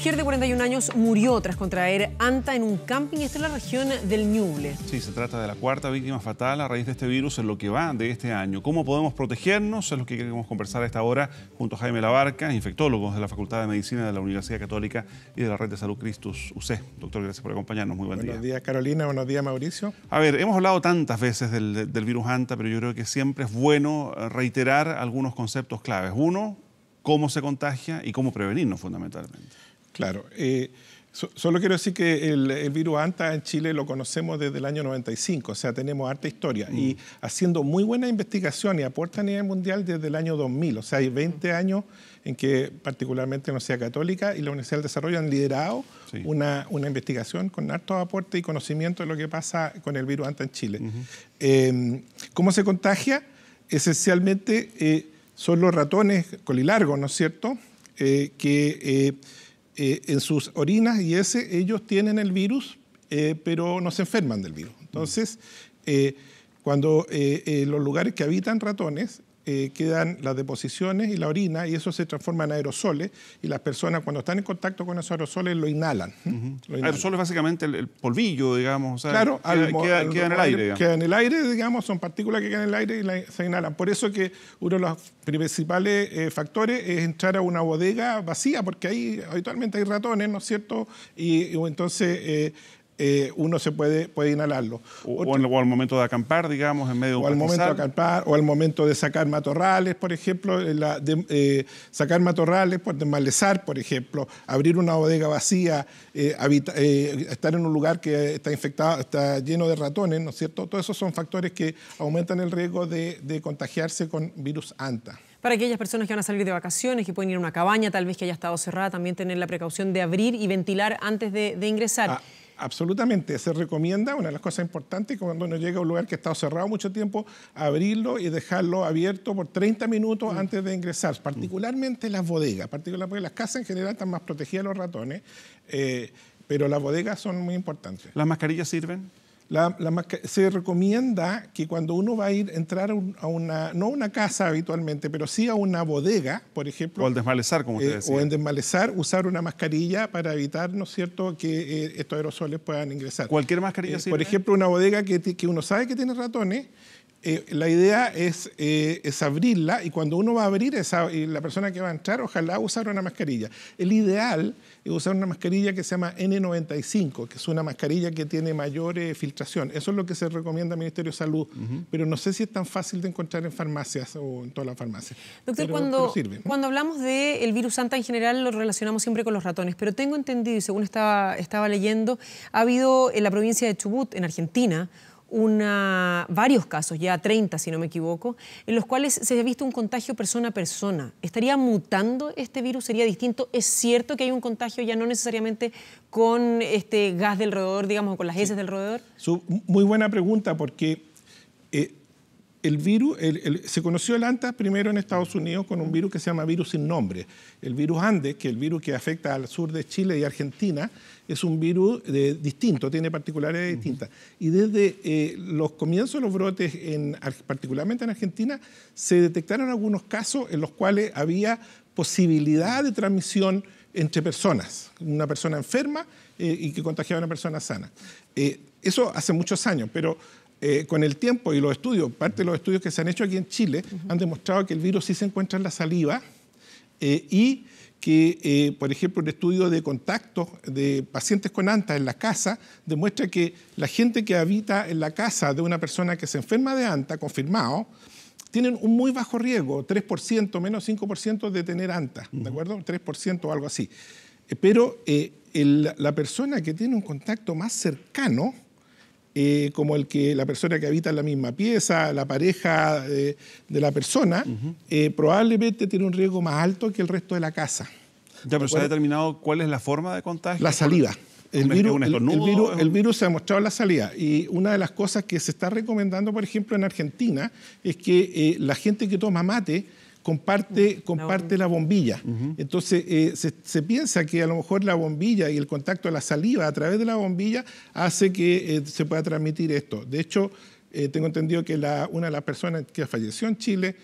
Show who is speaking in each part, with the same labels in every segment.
Speaker 1: mujer de 41 años murió tras contraer anta en un camping, esto en la región del Ñuble.
Speaker 2: Sí, se trata de la cuarta víctima fatal a raíz de este virus en lo que va de este año. ¿Cómo podemos protegernos? Es lo que queremos conversar a esta hora junto a Jaime Labarca, infectólogo de la Facultad de Medicina de la Universidad Católica y de la Red de Salud Cristus UC. Doctor, gracias por acompañarnos. Muy buen
Speaker 3: día.
Speaker 2: Buenos
Speaker 3: días, Carolina. Buenos días, Mauricio.
Speaker 2: A ver, hemos hablado tantas veces del, del virus anta, pero yo creo que siempre es bueno reiterar algunos conceptos claves. Uno, cómo se contagia y cómo prevenirnos fundamentalmente.
Speaker 3: Claro. Eh, solo quiero decir que el, virus ANTA en Chile lo conocemos desde el año 95, o sea, tenemos harta historia y mm. haciendo muy buena investigación y aporta a nivel mundial desde el año 2000, o sea, hay 20 años en que particularmente la Universidad Católica y la Universidad del Desarrollo han liderado una, investigación con harto aporte y conocimiento de lo que pasa con el virus ANTA en Chile. Em, ¿Cómo se contagia? Esencialmente eh, son los ratones colilargos, ¿no es cierto?, eh, que eh, en sus orinas y ese ellos tienen el virus, eh, pero no se enferman del virus. Entonces, eh, cuando los lugares que habitan ratones eh, quedan las deposiciones y la orina y eso se transforma en aerosoles y las personas cuando están en contacto con esos aerosoles lo inhalan.
Speaker 2: Aerosoles básicamente el, polvillo, digamos.
Speaker 3: claro,
Speaker 2: queda, en el aire.
Speaker 3: Queda en el aire, digamos, son partículas que quedan en el aire y se inhalan. Por eso que uno de los principales eh, factores es entrar a una bodega vacía, porque ahí habitualmente hay ratones, ¿no es cierto? Y, entonces... Eh, eh, uno se puede, puede inhalarlo.
Speaker 2: O, al momento de acampar, digamos, en medio de un
Speaker 3: O al momento de acampar, o al momento de sacar matorrales, por ejemplo, de, eh, sacar matorrales, por desmalezar, por ejemplo, abrir una bodega vacía, eh, estar en un lugar que está infectado, está lleno de ratones, ¿no es cierto? Todos esos son factores que aumentan el riesgo de, contagiarse con virus ANTA.
Speaker 1: Para aquellas personas que van a salir de vacaciones, que pueden ir a una cabaña, tal vez que haya estado cerrada, también tener la precaución de abrir y ventilar antes de, ingresar.
Speaker 3: Ah, absolutamente. Se recomienda, una de las cosas importantes, cuando uno llega a un lugar que ha estado cerrado mucho tiempo, abrirlo y dejarlo abierto por 30 minutos mm. antes de ingresar, particularmente las bodegas, particularmente porque las casas en general están más protegidas de los ratones, eh, pero las bodegas son muy importantes.
Speaker 2: ¿Las mascarillas sirven?
Speaker 3: Se recomienda que cuando uno va a ir entrar a una, no a una casa habitualmente, pero sí a una bodega, por ejemplo.
Speaker 2: O al desmalezar, como usted eh, decía.
Speaker 3: O en desmalezar, usar una mascarilla para evitar, ¿no es cierto?, que eh, estos aerosoles puedan ingresar.
Speaker 2: ¿Cualquier mascarilla
Speaker 3: eh,
Speaker 2: sirve?
Speaker 3: Por ejemplo, una bodega que, que uno sabe que tiene ratones, eh, la idea es, eh, es, abrirla y cuando uno va a abrir, esa, y la persona que va a entrar, ojalá usar una mascarilla. El ideal es usar una mascarilla que se llama N95, que es una mascarilla que tiene mayor eh, filtración. Eso es lo que se recomienda al Ministerio de Salud, pero no sé si es tan fácil de encontrar en farmacias o en todas las farmacias.
Speaker 1: Doctor, cuando, cuando hablamos del virus Santa en general lo relacionamos siempre con los ratones, pero tengo entendido, y según estaba, estaba leyendo, ha habido en la provincia de Chubut, en Argentina, una, varios casos, ya 30 si no me equivoco, en los cuales se ha visto un contagio persona a persona. ¿Estaría mutando este virus? ¿Sería distinto? ¿Es cierto que hay un contagio ya no necesariamente con este gas del roedor, digamos, con las heces del roedor?
Speaker 3: muy buena pregunta porque el virus, se conoció el ANTA primero en Estados Unidos con un virus que se llama virus sin nombre. El virus Andes, que es el virus que afecta al sur de Chile y Argentina, es un virus distinto, tiene particularidades distintas. Y desde eh, los comienzos de los brotes, en, particularmente en Argentina, se detectaron algunos casos en los cuales había posibilidad de transmisión entre personas, una persona enferma eh, y que contagiaba a una persona sana. Eh, eso hace muchos años, pero eh, con el tiempo y los estudios, parte de los estudios que se han hecho aquí en Chile, han demostrado que el virus sí se encuentra en la saliva eh, y que, eh, por ejemplo, un estudio de contacto de pacientes con ANTA en la casa demuestra que la gente que habita en la casa de una persona que se enferma de ANTA, confirmado, tienen un muy bajo riesgo, 3%, menos 5% de tener ANTA, ¿de acuerdo? 3% o algo así. Pero la persona que tiene un contacto más cercano, eh, como el que la persona que habita en la misma pieza, la pareja de, la persona, eh, probablemente tiene un riesgo más alto que el resto de la casa.
Speaker 2: Ya, pero se ha determinado cuál es la forma de contagio.
Speaker 3: La salida. El virus, el, virus, se ha mostrado en la salida y una de las cosas que se está recomendando, por ejemplo, en Argentina, es que eh, la gente que toma mate comparte, comparte la bombilla. Entonces, eh, se, piensa que a lo mejor la bombilla y el contacto de la saliva a través de la bombilla hace que eh, se pueda transmitir esto. De hecho, eh, tengo entendido que una de las personas que falleció en Chile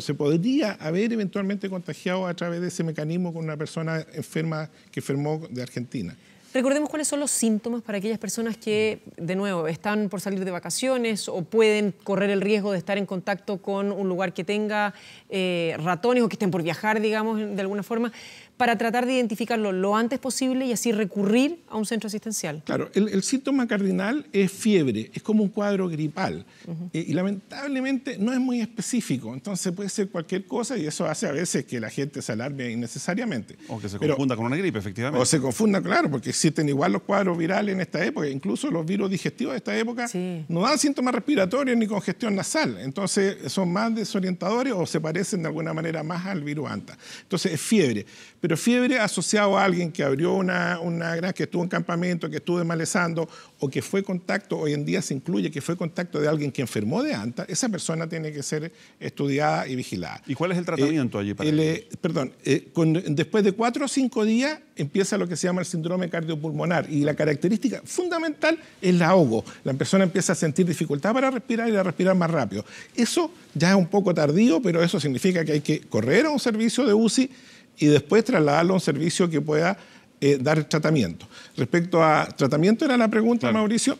Speaker 3: se podría haber eventualmente contagiado a través de ese mecanismo con una persona enferma que enfermó de Argentina.
Speaker 1: Recordemos cuáles son los síntomas para aquellas personas que, de nuevo, están por salir de vacaciones o pueden correr el riesgo de estar en contacto con un lugar que tenga eh, ratones o que estén por viajar, digamos, de alguna forma para tratar de identificarlo lo antes posible y así recurrir a un centro asistencial.
Speaker 3: Claro, el, síntoma cardinal es fiebre, es como un cuadro gripal eh, y lamentablemente no es muy específico, entonces puede ser cualquier cosa y eso hace a veces que la gente se alarme innecesariamente.
Speaker 2: O que se confunda con una gripe, efectivamente.
Speaker 3: O se confunda, claro, porque existen igual los cuadros virales en esta época, incluso los virus digestivos de esta época no dan síntomas respiratorios ni congestión nasal, entonces son más desorientadores o se parecen de alguna manera más al virus ANTA. Entonces es fiebre. Pero fiebre asociado a alguien que abrió una, una gran, que estuvo en campamento, que estuvo desmalezando o que fue contacto, hoy en día se incluye que fue contacto de alguien que enfermó de ANTA, esa persona tiene que ser estudiada y vigilada.
Speaker 2: ¿Y cuál es el tratamiento allí para
Speaker 3: eh, Perdón, eh, después de cuatro o cinco días empieza lo que se llama el síndrome cardiopulmonar y la característica fundamental es el ahogo. La persona empieza a sentir dificultad para respirar y a respirar más rápido. Eso ya es un poco tardío, pero eso significa que hay que correr a un servicio de UCI y después trasladarlo a un servicio que pueda eh, dar tratamiento. Respecto a tratamiento, era la pregunta, Mauricio.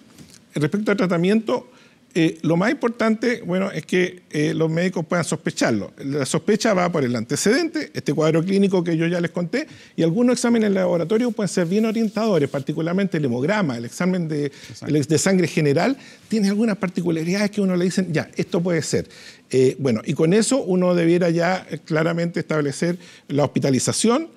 Speaker 3: Respecto al tratamiento, eh, lo más importante, bueno, es que eh, los médicos puedan sospecharlo. La sospecha va por el antecedente, este cuadro clínico que yo ya les conté, y algunos exámenes en laboratorio pueden ser bien orientadores, particularmente el hemograma, el examen de, de sangre general, tiene algunas particularidades que uno le dicen, ya, esto puede ser. Eh, bueno, y con eso uno debiera ya claramente establecer la hospitalización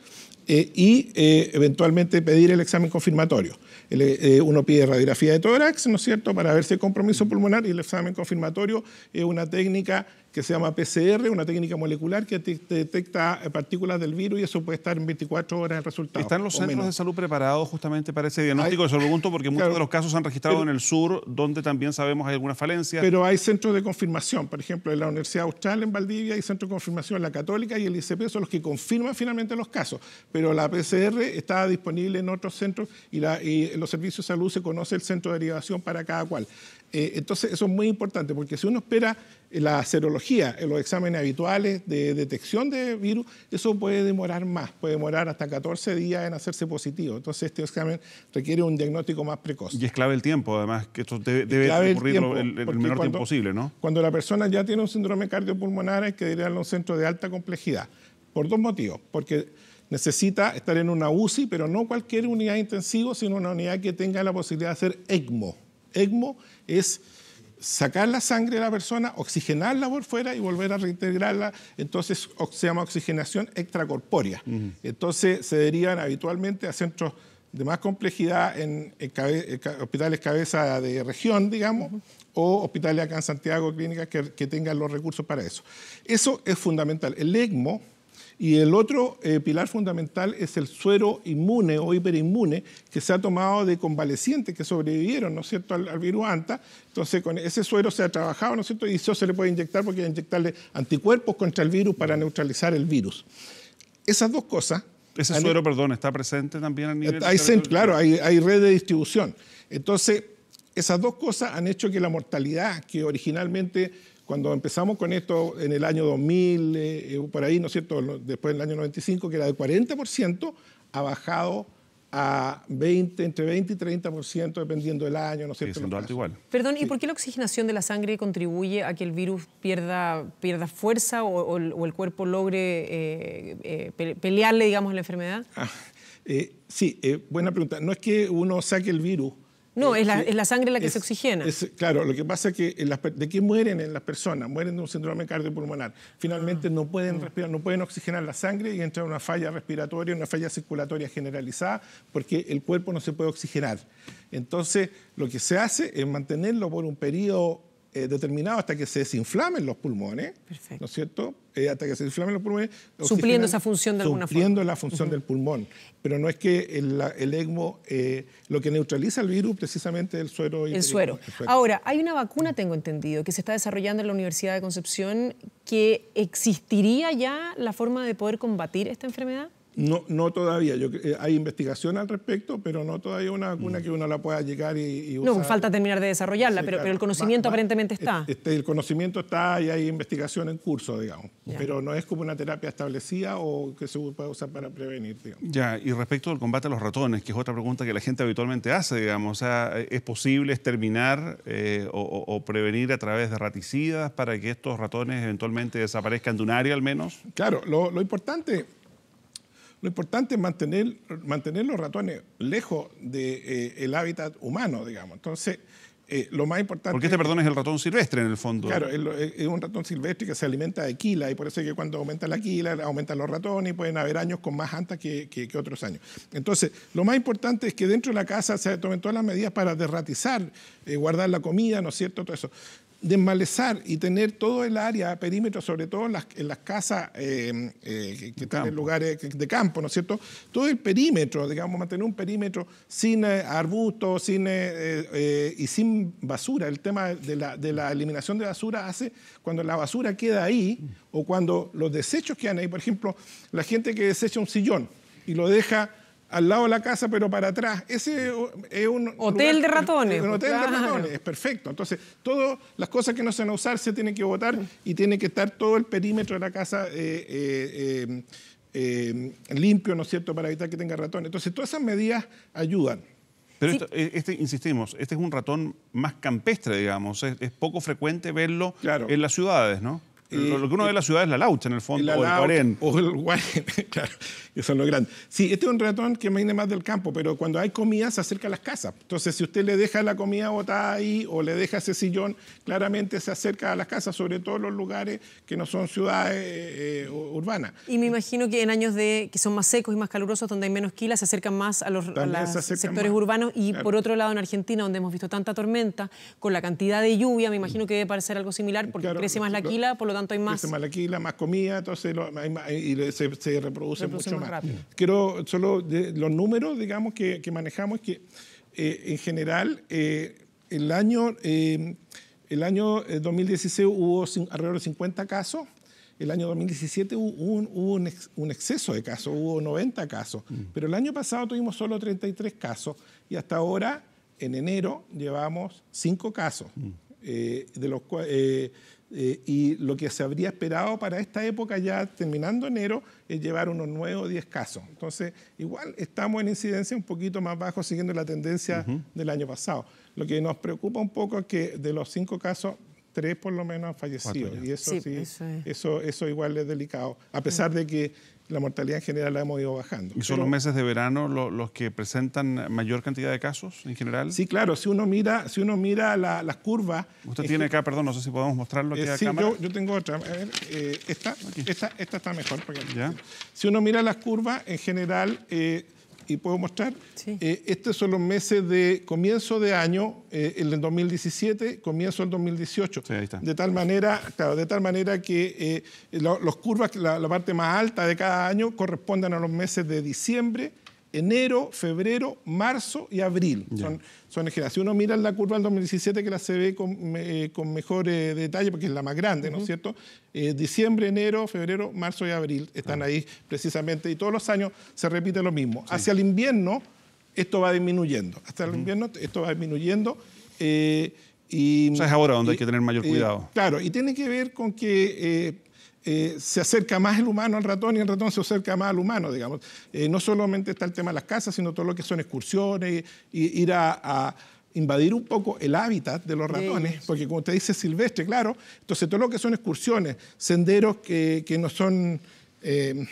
Speaker 3: y eventualmente pedir el examen confirmatorio. Eh, uno pide radiografía de tórax, ¿no es cierto?, para ver si hay compromiso pulmonar y el examen confirmatorio es una técnica que se llama PCR, una técnica molecular que detecta partículas del virus y eso puede estar en 24 horas el resultado.
Speaker 2: ¿Están los centros de salud preparados justamente para ese diagnóstico? Hay, eso lo pregunto porque muchos de los casos se han registrado en el sur, donde también sabemos hay alguna falencia.
Speaker 3: Pero hay centros de confirmación, por ejemplo, en la Universidad Austral en Valdivia hay centros de confirmación, la Católica y el ICP son los que confirman finalmente los casos, pero la PCR está disponible en otros centros y, y en los servicios de salud se conoce el centro de derivación para cada cual. Eh, entonces, eso es muy importante, porque si uno espera la serología, en los exámenes habituales de detección de virus, eso puede demorar más, puede demorar hasta 14 días en hacerse positivo. Entonces, este examen requiere un diagnóstico más precoz.
Speaker 2: Y es clave el tiempo, además, que esto debe, ocurrir el, el, menor tiempo posible, ¿no?
Speaker 3: Cuando la persona ya tiene un síndrome cardiopulmonar, hay que ir a un centro de alta complejidad, por dos motivos. Porque necesita estar en una UCI, pero no cualquier unidad intensiva, sino una unidad que tenga la posibilidad de hacer ECMO. ECMO es sacar la sangre de la persona, oxigenarla por fuera y volver a reintegrarla. Entonces se llama oxigenación extracorpórea. Entonces se derivan habitualmente a centros de más complejidad en, hospitales cabeza de región, digamos, o hospitales acá en Santiago, clínicas que, que tengan los recursos para eso. Eso es fundamental. El ECMO y el otro eh, pilar fundamental es el suero inmune o hiperinmune que se ha tomado de convalecientes que sobrevivieron, ¿no es cierto?, al, virus ANTA. Entonces, con ese suero se ha trabajado, ¿no es cierto?, y eso se le puede inyectar porque hay que inyectarle anticuerpos contra el virus para neutralizar el virus. Esas dos cosas...
Speaker 2: Ese suero, perdón, está presente también a nivel...
Speaker 3: Hay, claro, hay, hay red de distribución. Entonces, esas dos cosas han hecho que la mortalidad que originalmente cuando empezamos con esto en el año 2000, eh, por ahí, ¿no es cierto?, después del año 95, que era de 40%, ha bajado a 20, entre 20 y 30%, dependiendo del año, ¿no es cierto?
Speaker 2: alto igual.
Speaker 1: Perdón, ¿y por qué la oxigenación de la sangre contribuye a que el virus pierda, pierda fuerza o, el cuerpo logre eh, eh, pelearle, digamos, la enfermedad? Ah,
Speaker 3: sí, buena pregunta. No es que uno saque el virus
Speaker 1: no, es la, sangre la que se oxigena.
Speaker 3: claro, lo que pasa es que ¿de qué mueren en las personas? Mueren de un síndrome cardiopulmonar. Finalmente no pueden ah. respirar, no pueden oxigenar la sangre y entra una falla respiratoria, una falla circulatoria generalizada, porque el cuerpo no se puede oxigenar. Entonces, lo que se hace es mantenerlo por un periodo eh, determinado hasta que se desinflamen los pulmones, ¿no es cierto? Eh, hasta que se desinflamen los pulmones.
Speaker 1: Supliendo esa función de alguna
Speaker 3: forma. Supliendo la función del pulmón. Pero no es que el, el ECMO, eh, lo que neutraliza el virus precisamente es el suero.
Speaker 1: El suero. Ahora, hay una vacuna, tengo entendido, que se está desarrollando en la Universidad de Concepción, que existiría ya la forma de poder combatir esta enfermedad.
Speaker 3: No, no todavía. Yo, eh, hay investigación al respecto, pero no todavía una vacuna mm. que uno la pueda llegar y,
Speaker 1: usar. No, falta terminar de desarrollarla, pero, pero, el conocimiento aparentemente está.
Speaker 3: Este, el conocimiento está y hay investigación en curso, digamos. Pero no es como una terapia establecida o que se puede usar para prevenir, digamos.
Speaker 2: Ya, y respecto al combate a los ratones, que es otra pregunta que la gente habitualmente hace, digamos, o sea, ¿es posible exterminar eh, o, prevenir a través de raticidas para que estos ratones eventualmente desaparezcan de un área al menos?
Speaker 3: Claro, lo, lo importante lo importante es mantener, mantener los ratones lejos del eh, hábitat humano, digamos. Entonces, eh, lo más importante...
Speaker 2: Porque este, perdón, es el ratón silvestre en el fondo.
Speaker 3: Claro, es un ratón silvestre que se alimenta de quila y por eso es que cuando aumenta la quila, aumentan los ratones y pueden haber años con más anta que, otros años. Entonces, lo más importante es que dentro de la casa se tomen todas las medidas para derratizar, eh, guardar la comida, ¿no es cierto? Todo eso desmalezar y tener todo el área, perímetro, sobre todo en las, en las casas eh, eh, que, están en lugares de campo, ¿no es cierto? Todo el perímetro, digamos, mantener un perímetro sin eh, arbustos sin, y sin basura. El tema de la, de la, eliminación de basura hace cuando la basura queda ahí o cuando los desechos quedan ahí. Por ejemplo, la gente que desecha un sillón y lo deja al lado de la casa, pero para atrás. Ese es un
Speaker 1: hotel de ratones.
Speaker 3: Un hotel de ratones, es perfecto. Entonces, todas las cosas que no se van a usar se tienen que botar y tiene que estar todo el perímetro de la casa eh, eh, eh, limpio, ¿no es cierto?, para evitar que tenga ratones. Entonces, todas esas medidas ayudan.
Speaker 2: Pero este, insistimos, este es un ratón más campestre, digamos. Es, poco frecuente verlo en las ciudades, ¿no? Lo, que uno ve en la ciudad es la laucha, en el fondo, o el guarén.
Speaker 3: O el guarén, claro. Eso es lo grande. Sí, este es un ratón que viene más del campo, pero cuando hay comida se acerca a las casas. Entonces, si usted le deja la comida botada ahí o le deja ese sillón, claramente se acerca a las casas, sobre todo en los lugares que no son ciudades eh, eh, urbanas.
Speaker 1: Y me imagino que en años de que son más secos y más calurosos, donde hay menos quilas, se acercan más a los, sectores urbanos. Y por otro lado, en Argentina, donde hemos visto tanta tormenta, con la cantidad de lluvia, me imagino que debe parecer algo similar, porque crece más la quila, por lo tanto hay más...
Speaker 3: Crece más la quila, más comida, entonces y se, reproduce, mucho más. Quiero solo los números, digamos, que, manejamos, que eh, en general eh, el año, eh, el año 2016 hubo alrededor de 50 casos, el año 2017 hubo, un, un, exceso de casos, hubo 90 casos, mm. pero el año pasado tuvimos solo 33 casos y hasta ahora, en enero, llevamos 5 casos, mm. de los cuales eh, y lo que se habría esperado para esta época, ya terminando enero, es llevar unos 9 o 10 casos. Entonces, igual estamos en incidencia un poquito más bajo, siguiendo la tendencia del año pasado. Lo que nos preocupa un poco es que de los 5 casos, tres por lo menos han fallecido. Y eso sí, eso, eso, igual es delicado. A pesar de que la mortalidad en general la hemos ido bajando.
Speaker 2: ¿Y son los meses de verano los, que presentan mayor cantidad de casos en general?
Speaker 3: Sí, claro. Si uno mira, si uno mira las curvas...
Speaker 2: Usted tiene acá, perdón, no sé si podemos mostrarlo aquí
Speaker 3: eh, sí, Yo, yo, tengo otra. A ver, eh, esta, esta, esta, está mejor. ¿Ya? Si uno mira las curvas, en general... Eh, y puedo mostrar. Eh, estos son los meses de comienzo de año, eh, el 2017, comienzo del 2018.
Speaker 2: Sí, ahí está.
Speaker 3: De tal manera, claro, de tal manera que eh, los curvas, la, la, parte más alta de cada año corresponden a los meses de diciembre, enero, febrero, marzo y abril. Son, son Si uno mira la curva del 2017, que la se ve con, con mejor detalle, porque es la más grande, ¿no es cierto? Eh, diciembre, enero, febrero, marzo y abril están ahí precisamente, y todos los años se repite lo mismo. Hacia el invierno, esto va disminuyendo. Hasta el invierno, esto va disminuyendo.
Speaker 2: Eh, y, o sea, es ahora donde hay que tener mayor cuidado.
Speaker 3: claro, y tiene que ver con que eh, se acerca más el humano al ratón y el ratón se acerca más al humano, digamos. Eh, no solamente está el tema de las casas, sino todo lo que son excursiones, y, ir a, invadir un poco el hábitat de los ratones, porque como usted dice, silvestre, claro, entonces todo lo que son excursiones, senderos que, no son... Eh,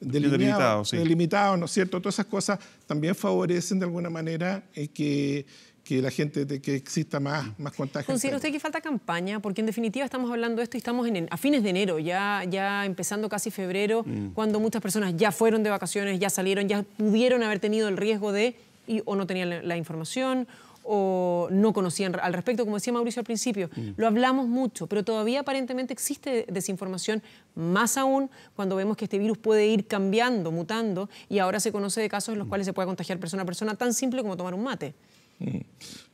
Speaker 3: delimitados, delimitados, ¿no es cierto? Todas esas cosas también favorecen de alguna manera que que la gente, de que exista más, más contagio.
Speaker 1: ¿Considera usted que falta campaña? Porque en definitiva estamos hablando de esto y estamos en, a fines de enero, ya, ya empezando casi febrero, mm. cuando muchas personas ya fueron de vacaciones, ya salieron, ya pudieron haber tenido el riesgo de, y, o no tenían la, información, o no conocían al respecto, como decía Mauricio al principio. Mm. Lo hablamos mucho, pero todavía aparentemente existe desinformación, más aún cuando vemos que este virus puede ir cambiando, mutando, y ahora se conoce de casos en los mm. cuales se puede contagiar persona a persona, tan simple como tomar un mate.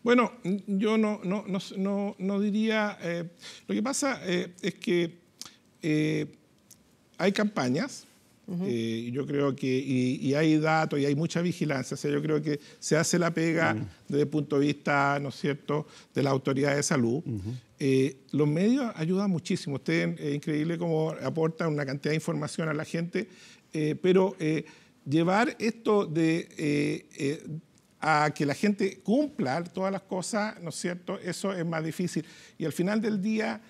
Speaker 3: Bueno, yo no, no, no, no diría... Eh, lo que pasa eh, es que eh, hay campañas, Eh, yo creo que, y, hay datos y hay mucha vigilancia, o sea, yo creo que se hace la pega desde el punto de vista, ¿no es cierto?, de la autoridad de salud. Eh, los medios ayudan muchísimo, usted es increíble cómo aportan una cantidad de información a la gente, eh, pero llevar esto de a que la gente cumpla todas las cosas, ¿no es cierto? Eso es más difícil. Y al final del día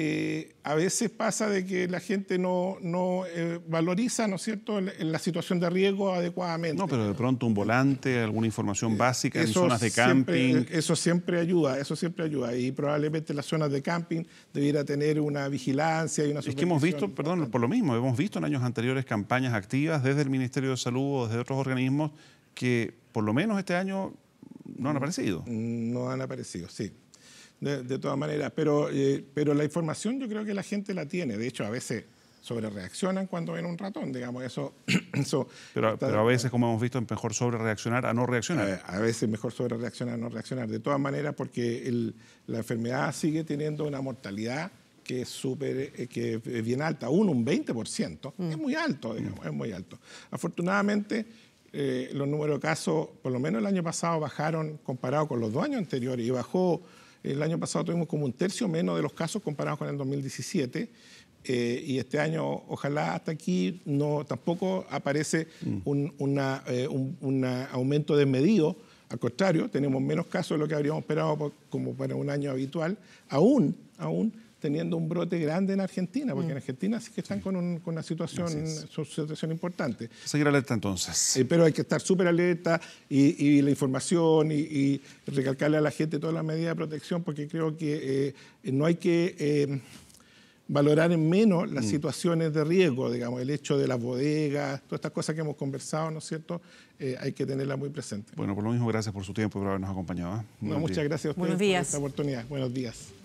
Speaker 3: eh, a veces pasa de que la gente no, no eh, valoriza, ¿no es cierto?, la situación de riesgo adecuadamente.
Speaker 2: No, pero de pronto un volante, alguna información básica en zonas de camping.
Speaker 3: eso siempre ayuda, eso siempre ayuda. Y probablemente las zonas de camping debiera tener una vigilancia y una
Speaker 2: Es que hemos visto, perdón, por lo mismo, hemos visto en años anteriores campañas activas desde el Ministerio de Salud o desde otros organismos que por lo menos este año no han aparecido.
Speaker 3: No han aparecido, sí de, todas maneras. Pero, eh, pero la información yo creo que la gente la tiene. De hecho, a veces sobre reaccionan cuando ven un ratón, digamos, eso... eso
Speaker 2: pero, pero, a veces, como hemos visto, es mejor sobre reaccionar a no reaccionar.
Speaker 3: A, veces mejor sobre reaccionar a no reaccionar. De todas maneras, porque la enfermedad sigue teniendo una mortalidad que es, super, eh, que es bien alta, aún un 20%, mm. es muy alto, digamos, es muy alto. Afortunadamente, eh, los números de casos, por lo menos el año pasado, bajaron comparado con los dos años anteriores y bajó el año pasado tuvimos como un tercio menos de los casos comparados con el 2017. Eh, y este año, ojalá hasta aquí, no, tampoco aparece mm. un, eh, un, aumento desmedido. Al contrario, tenemos menos casos de lo que habríamos esperado como para un año habitual, aún, aún teniendo un brote grande en Argentina, porque en mm. Argentina sí que están con, una situación, situación importante.
Speaker 2: Seguir alerta entonces.
Speaker 3: Eh, pero hay que estar súper alerta y, la información y, recalcarle a la gente todas las medidas de protección, porque creo que eh, no hay que eh, valorar en menos las mm. situaciones de riesgo, digamos, el hecho de las bodegas, todas estas cosas que hemos conversado, ¿no es cierto? hay que tenerlas muy presentes.
Speaker 2: Bueno, por lo mismo, gracias por su tiempo y por habernos acompañado.
Speaker 3: muchas gracias a ustedes por esta oportunidad. Buenos días.